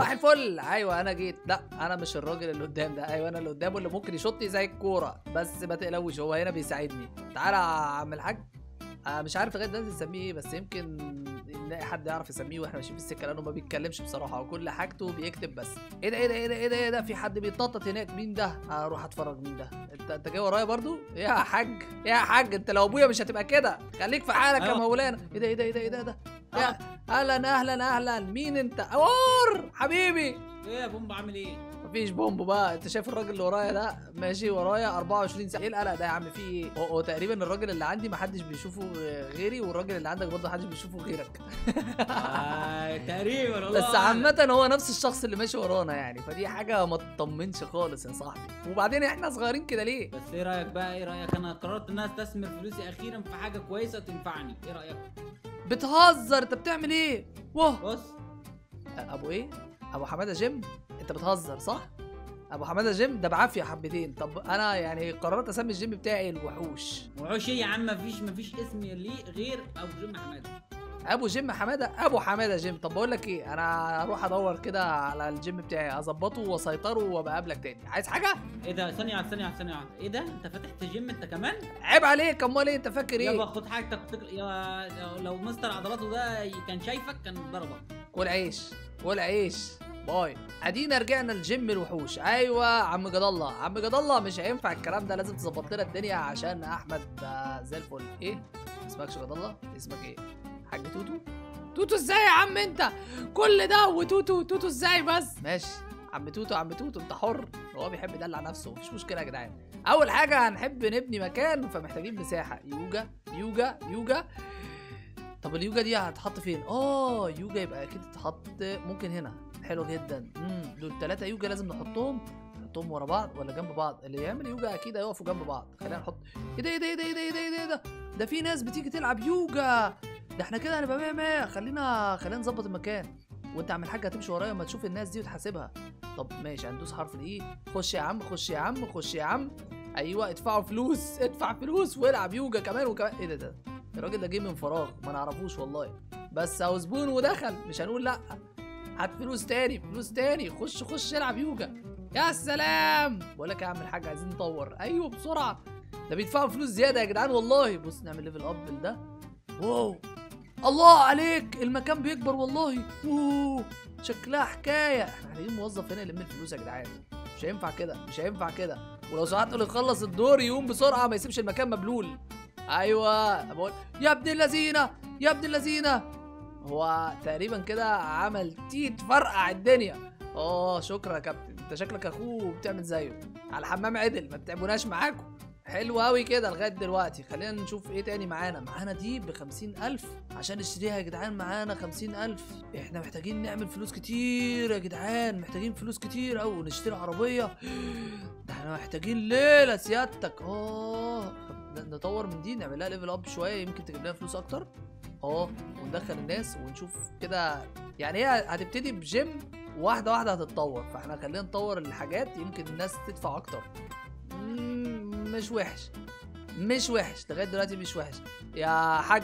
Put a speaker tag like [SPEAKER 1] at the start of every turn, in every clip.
[SPEAKER 1] صباح الفل. أيوه أنا جيت. لا أنا مش الراجل اللي قدام ده. أيوه أنا اللي قدامه اللي ممكن يشطني زي الكورة. بس ما تقلقوش هو هنا بيساعدني. تعالى يا عم الحاج. آه مش عارف لغاية دلوقتي نسميه إيه بس يمكن نلاقي حد يعرف يسميه وإحنا ماشيين في السكة لأنه ما بيتكلمش بصراحة وكل حاجته بيكتب بس. إيه ده إيه ده إيه ده إيه ده إيه ده؟ في حد بيتنطط هناك؟ مين ده؟ هروح أتفرج مين ده. أنت أنت جاي ورايا برضو؟ يا حاج يا حاج أنت لو أبويا مش هتبقى كده. خليك في حالك يا
[SPEAKER 2] أيوة.
[SPEAKER 1] مولانا. إيه ده إيه ده إيه ده إيه ده, ده؟ يا أهلا أهلا أهلا. مين أنت؟ اور حبيبي!
[SPEAKER 2] إيه يا بومب عامل إيه؟
[SPEAKER 1] مفيش بومب بقى. انت شايف الراجل اللي ورايا ده؟ ماشي ورايا 24 ساعة. إيه القلق ده يا عم؟ في إيه هو تقريبا الراجل اللي عندي محدش بيشوفه غيري والراجل اللي عندك برضه محدش بيشوفه غيرك.
[SPEAKER 2] آه تقريبا والله
[SPEAKER 1] بس عامة هو نفس الشخص اللي ماشي ورانا يعني فدي حاجة ما تطمنش خالص يا صاحبي. وبعدين إحنا صغيرين كده ليه؟
[SPEAKER 2] بس إيه رأيك بقى؟ إيه رأيك؟ أنا قررت إن أنا أستثمر فلوسي أخيرا في حاجة كويسة تنفعني. إيه رأيك؟
[SPEAKER 1] بتهزر انت بتعمل إيه؟ واه
[SPEAKER 2] بص.
[SPEAKER 1] أبو إيه؟ أبو حمادة جيم؟ انت بتهزر صح؟ ابو حماده جيم ده بعافية حبتين. طب أنا يعني قررت اسمي الجيم بتاعي الوحوش.
[SPEAKER 2] وحوش إيه يا عم؟ مفيش مفيش اسم ليه غير ابو جيم حماده.
[SPEAKER 1] ابو جيم حماده ابو حماده جيم. طب بقول لك إيه أنا هروح ادور كده على الجيم بتاعي اظبطه واسيطره وابقى اقابلك تاني. عايز حاجة؟
[SPEAKER 2] إيه ده؟ ثانية واحدة ثانية واحدة ثانية واحدة. إيه ده؟ انت فتحت جيم انت كمان؟
[SPEAKER 1] عيب عليك امال إيه؟ انت فاكر
[SPEAKER 2] يابا
[SPEAKER 1] إيه
[SPEAKER 2] خد حاجتك وتك- يا لو مستر عضلاته ده كان شايفك كان ضربك.
[SPEAKER 1] كل عيش كل عيش. bye. ادينا رجعنا الجيم الوحوش. أيوه عم جد الله. عم جد الله مش هينفع الكلام ده لازم تظبط لنا الدنيا عشان احمد آه، زي الفل. إيه؟ اسمكش جد الله؟ اسمك إيه؟ حاج توتو؟ توتو إزاي يا عم انت؟ كل ده وتوتو توتو إزاي بس؟ ماشي. عم توتو عم توتو انت حر. هو بيحب يدلع نفسه مفيش مشكلة يا جدعان. اول حاجة هنحب نبني مكان فمحتاجين مساحة. يوجا يوجا يوجا. طب اليوجا دي هتتحط فين؟ آه يوجا يبقى أكيد تتحط ممكن هنا. حلو جدا. امم دول ثلاثة يوجا لازم نحطهم نحطهم ورا بعض ولا جنب بعض؟ اللي يعمل يوجا أكيد هيقفوا جنب بعض. خلينا نحط إيه ده إيه ده إيه ده إيه ده إيه ده ده, إيه ده؟ ده في ناس بتيجي تلعب يوجا. ده إحنا كده هنبقى 100 100 خلينا خلينا نظبط المكان. وأنت عم الحاج هتمشي ورايا ما تشوف الناس دي وتحاسبها. طب ماشي هندوس حرف ال E خش يا عم خش يا عم خش يا عم. أيوه ادفعوا فلوس ادفع فلوس والعب يوجا كمان وكمان. إيه ده ده الراجل ده جه من فراغ ما نعرفوش والله. بس هو زبون ودخل. مش هنقول لأ. هات فلوس تاني فلوس تاني. خش خش العب يوجا. يا سلام! بقول لك يا عم الحاج عايزين نطور. أيوه بسرعة. ده بيدفعوا فلوس زيادة يا جدعان والله. بص نعمل level up لده. واو! الله عليك! المكان بيكبر والله. واو شكلها حكاية. إحنا محتاجين موظف هنا يلم الفلوس يا جدعان. مش هينفع كده مش هينفع كده. ولو ساعات اللي يخلص الدور يقوم بسرعة ما يسيبش المكان مبلول. أيوه. بقول يا ابن اللذينة! يا ابن اللذينة! هو تقريبا كده عمل تيت فرقع الدنيا. آه شكرا يا كابتن. أنت شكلك أخوه وبتعمل زيه. على الحمام عدل ما بتعبوناش معاكم. حلو قوي كده لغاية دلوقتي. خلينا نشوف إيه تاني معانا. معانا دي ب ألف. عشان نشتريها يا جدعان معانا ألف. إحنا محتاجين نعمل فلوس كتير يا جدعان. محتاجين فلوس كتير قوي ونشتري عربية. ده إحنا محتاجين ليلة سيادتك. آه نطور من دي نعمل لها level up شوية يمكن تجيب لنا فلوس أكتر. آه وندخل الناس ونشوف كده. يعني هي هتبتدي بجيم واحدة واحدة هتتطور فاحنا خلينا نطور الحاجات يمكن الناس تدفع أكتر. مش وحش. مش وحش لغاية دلوقتي مش وحش. يا حاج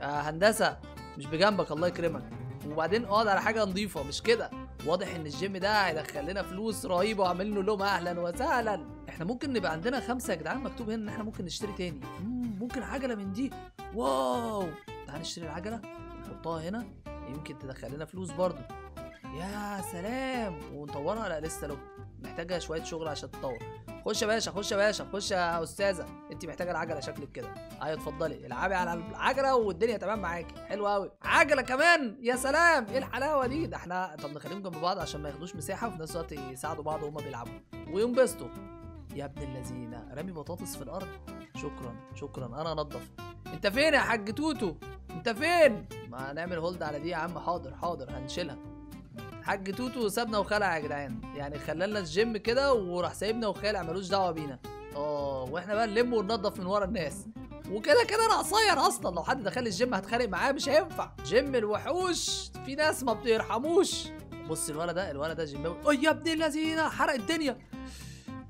[SPEAKER 1] يا هندسة مش بجنبك الله يكرمك. وبعدين اقعد على حاجة نظيفة مش كده. واضح إن الجيم ده هيدخل لنا فلوس رهيبة وعاملين لهم أهلا وسهلا. إحنا ممكن نبقى عندنا خمسة يا جدعان مكتوب هنا إن إحنا ممكن نشتري تاني. مم، ممكن عجلة من دي. واو. تعال نشتري العجلة ونحطها هنا يمكن تدخل لنا فلوس برضو يا سلام! ونطورها؟ لا لسه لو محتاجة شوية شغل عشان تتطور خش يا باشا خش يا باشا خش يا أستاذة. انت محتاجة العجلة شكلك كده. أيوه اتفضلي. العبي على العجلة والدنيا تمام معاكي. حلو قوي عجلة كمان! يا سلام! إيه الحلاوة دي؟ ده إحنا طب نخليهم جنب بعض عشان ما ياخدوش مساحة وفي نفس الوقت يساعدوا بعض وهما بيلعبوا. وينبسطوا يا ابن اللذينه رامي بطاطس في الأرض. شكرا شكرا. أنا أنضف. أنت فين يا حاج توتو؟ انت فين؟ ما هنعمل hold على دي يا عم حاضر حاضر هنشيلها. حاج توتو سابنا وخلع يا جدعان. يعني خلالنا الجيم كده وراح سايبنا وخالع ملوش دعوة بينا. آه وإحنا بقى نلم وننضف من ورا الناس. وكده كده أنا قصير أصلا. لو حد دخل الجيم هتخانق معاه مش هينفع. جيم الوحوش في ناس ما بترحموش. بص الولد ده الولد ده جيماوي يا ابن اللذينه حرق الدنيا.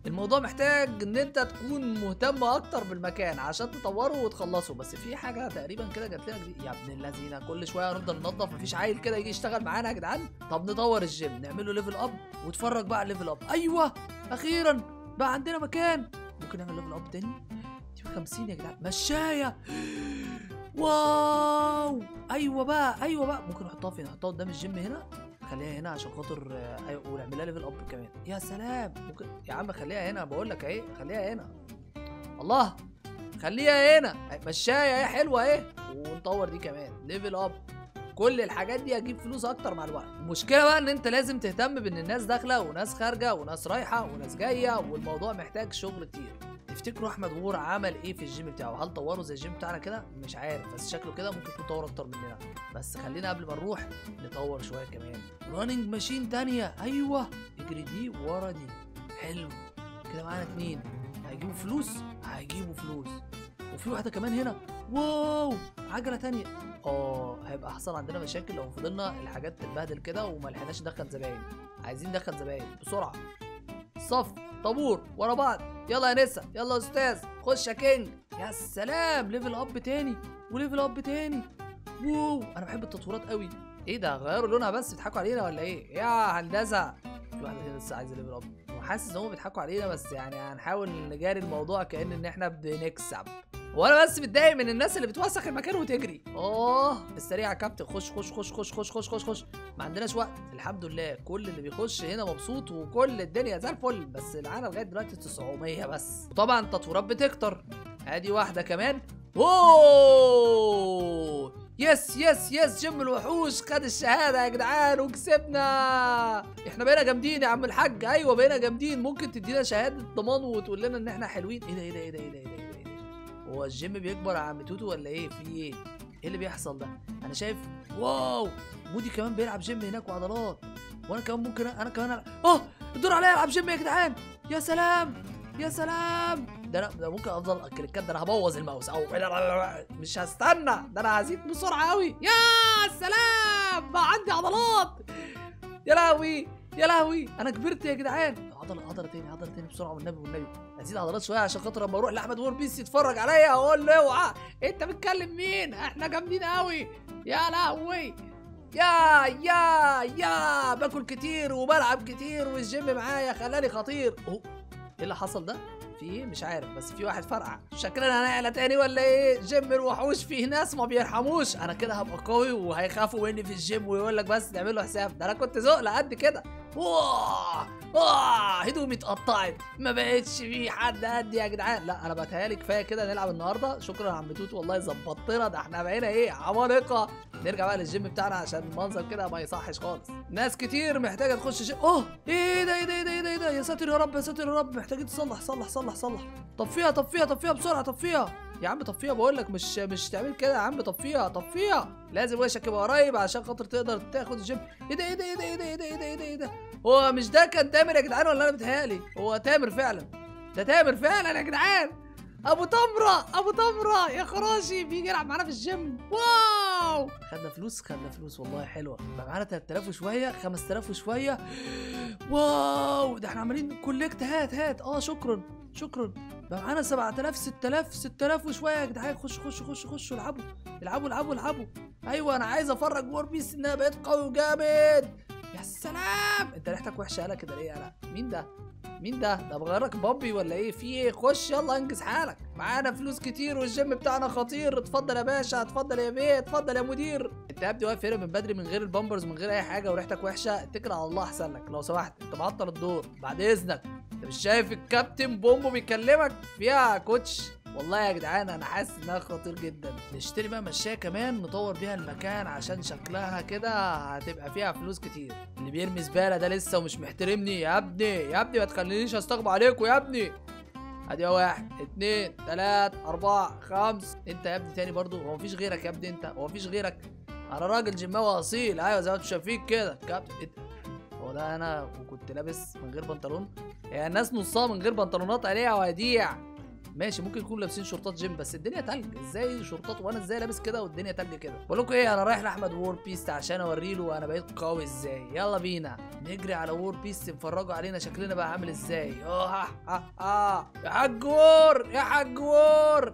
[SPEAKER 1] الموضوع محتاج إن أنت تكون مهتم أكتر بالمكان عشان تطوره وتخلصه. بس في حاجة تقريبا كده جات لنا جديد يا ابن اللذينه كل شوية هنفضل ننضف مفيش عيل كده يجي يشتغل معانا يا جدعان؟ طب نطور الجيم نعمل له level up واتفرج بقى على ال level up أيوه أخيرا بقى عندنا مكان. ممكن نعمل level up تاني؟ دي ب 50 يا جدعان. مشاية! wow! أيوه بقى أيوه بقى. ممكن نحطها فين؟ نحطها قدام الجيم هنا. خليها هنا عشان خاطر أيوه ونعملها level up كمان. يا سلام! ممكن يا عم خليها هنا بقول لك أهي خليها هنا. الله! خليها هنا! مشاية أهي حلوة أهي. ونطور دي كمان level up كل الحاجات دي هتجيب فلوس أكتر مع الوقت. المشكلة بقى إن أنت لازم تهتم بإن الناس داخلة وناس خارجة وناس رايحة وناس جاية والموضوع محتاج شغل كتير. تفتكروا أحمد وور عمل إيه في الجيم بتاعه؟ هل طوره زي الجيم بتاعنا كده؟ مش عارف بس شكله كده ممكن يكون طور أكتر مننا. بس خلينا قبل ما نروح نطور شوية كمان. running machine تانية. أيوه اجري دي ورا دي. حلو. كده معانا اتنين. هيجيبوا فلوس؟ هيجيبوا فلوس. وفي واحدة كمان هنا. wow! عجلة تانية. آه هيبقى حصل عندنا مشاكل. لو فضلنا الحاجات تتبهدل كده وما لحقناش ندخل زباين. عايزين ندخل زباين. بسرعة. صف. طابور ورا بعض. يلا يا آنسة يلا يا أستاذ خش يا king. يا سلام level up تاني و level up تاني. wow أنا بحب التطويرات قوي. إيه ده غيروا لونها بس بيضحكوا علينا ولا إيه؟ يا هندسة. في واحدة كده لسه عايزه level up وحاسس إن هم بيضحكوا علينا بس يعني هنحاول نجاري الموضوع كأن إن إحنا بنكسب. وأنا بس متضايق من الناس اللي بتوسخ المكان وتجري. آه بالسريع يا كابتن. خش خش خش خش خش خش خش خش. ما عندناش وقت. الحمد لله. كل اللي بيخش هنا مبسوط وكل الدنيا زي الفل. بس معانا لغاية دلوقتي 900 بس. وطبعا التطويرات بتكتر. ادي واحدة كمان. oh yes yes yes. جيم الوحوش خد الشهادة يا جدعان وكسبنا. إحنا بقينا جامدين يا عم الحاج. أيوه بقينا جامدين. ممكن تدينا شهادة ضمان وتقول لنا إن إحنا حلوين. إيه ده إيه ده إيه ده, إيه ده؟ هو الجيم بيكبر يا عم توتو ولا إيه؟ في إيه؟ إيه اللي بيحصل ده؟ أنا شايف wow! مودي كمان بيلعب جيم هناك وعضلات. وأنا كمان ممكن أنا كمان ألعب. آه الدور عليا ألعب جيم يا جدعان! يا سلام! يا سلام! ده أنا ده ممكن أفضل الكليكات ده أنا هبوظ الماوس. أو مش هستنى. ده أنا هزيد بسرعة قوي يا سلام! بقى عندي عضلات. يا لهوي! يا لهوي أنا كبرت يا جدعان. عضله عضلة تاني عضلة تاني بسرعة والنبي والنبي. ازيد عضلات شوية عشان خاطر لما أروح لأحمد وور بيس يتفرج عليا. أقول له أوعى. أنت بتكلم مين؟ إحنا جامدين قوي يا لهوي. يا يا يا. باكل كتير وبلعب كتير والجيم معايا خلاني خطير. أوه. إيه اللي حصل ده؟ في إيه مش عارف بس في واحد فرقع. شكلنا هنعلى تاني ولا إيه؟ جيم الوحوش فيه ناس ما بيرحموش. أنا كده هبقى قوي وهيخافوا مني في الجيم ويقول لك بس نعمل له حساب. ده أنا كنت زقله قد كده. واه هدومي اتقطعت. ما بقتش في حد قدي يا جدعان. لا أنا بتهيألي كفاية كده نلعب النهارده. شكرا يا عم توتو والله ظبطتنا. ده إحنا بقينا إيه عمالقة. نرجع بقى للجيم بتاعنا عشان المنظر كده ما يصحش خالص. ناس كتير محتاجة تخش جيم أوه إيه ده إيه ده إيه ده إيه ده, إيه ده؟ يا ساتر يا رب يا ساتر يا رب. محتاجين تصلح صلح صلح صلح. طفيها طفيها طفيها بسرعة طفيها. يا عم طفيها بقول لك مش مش تعمل كده يا عم طفيها طفيها لازم وشك يبقى قريب عشان خاطر تقدر تاخد الجيم. إيه ده إيه ده إيه ده إيه ده إيه ده إيه ده إيه ده, إيه ده؟ هو مش ده كان تامر يا جدعان ولا أنا بتهيألي هو تامر فعلا. ده تامر فعلا يا جدعان. أبو تمرة أبو تمرة يا خراشي بيجي يلعب معانا في الجيم. wow! خدنا فلوس خدنا فلوس والله حلوة. بقى معانا 3000 وشوية 5000 وشوية. واو! ده إحنا عاملين collect هات هات. آه شكرا شكرا. بقى معانا 7000 6000 6000 وشوية يا جدعان. خش خش خش خش العبوا. العبوا العبوا العبوا. أيوه أنا عايز أفرج وور بيس إنها بقت قوي وجامد. يا سلام! أنت ريحتك وحشة قالك كده ليه؟ يالا مين ده؟ مين ده؟ ده بغيرك بابي ولا إيه؟ في إيه؟ خش يلا انجز حالك. معانا فلوس كتير والجيم بتاعنا خطير. اتفضل يا باشا اتفضل يا بيه اتفضل يا مدير. انت يا ابني واقف هنا من بدري من غير البامبرز من غير أي حاجة وريحتك وحشة اتكل على الله احسن لك لو سمحت أنت معطل الدور. بعد إذنك أنت مش شايف الكابتن بومبو بيكلمك؟ فيها يا كوتش. والله يا جدعان أنا حاسس إنها خطير جدا. نشتري بقى مشاية كمان نطور بيها المكان عشان شكلها كده هتبقى فيها فلوس كتير. اللي بيرمي زبالة ده لسه ومش محترمني. يا ابني يا ابني ما تخلينيش استغبى عليكم يا ابني. أدي واحد اتنين تلات أربعة خمس. أنت يا ابني تاني برضو هو مفيش غيرك يا ابني أنت؟ هو مفيش غيرك؟ أنا راجل جيماوي اصيل أيوه زي ما أنتوا شايفين كده. كابتن إت- هو ده أنا وكنت لابس من غير بنطلون؟ هي الناس نصها من غير بنطلونات عليها وهديع ماشي ممكن يكونوا لابسين شورتات جيم بس الدنيا تلج. إزاي شورتات وأنا إزاي لابس كده والدنيا تلج كده؟ بقول لكم إيه أنا رايح لأحمد وور بيست عشان اوري له أنا بقيت قوي. إزاي؟ يلا بينا. نجري على وور بيست نفرجوا علينا شكلنا بقى عامل إزاي. آه ها ها ها يا حاج وور يا حاج وور.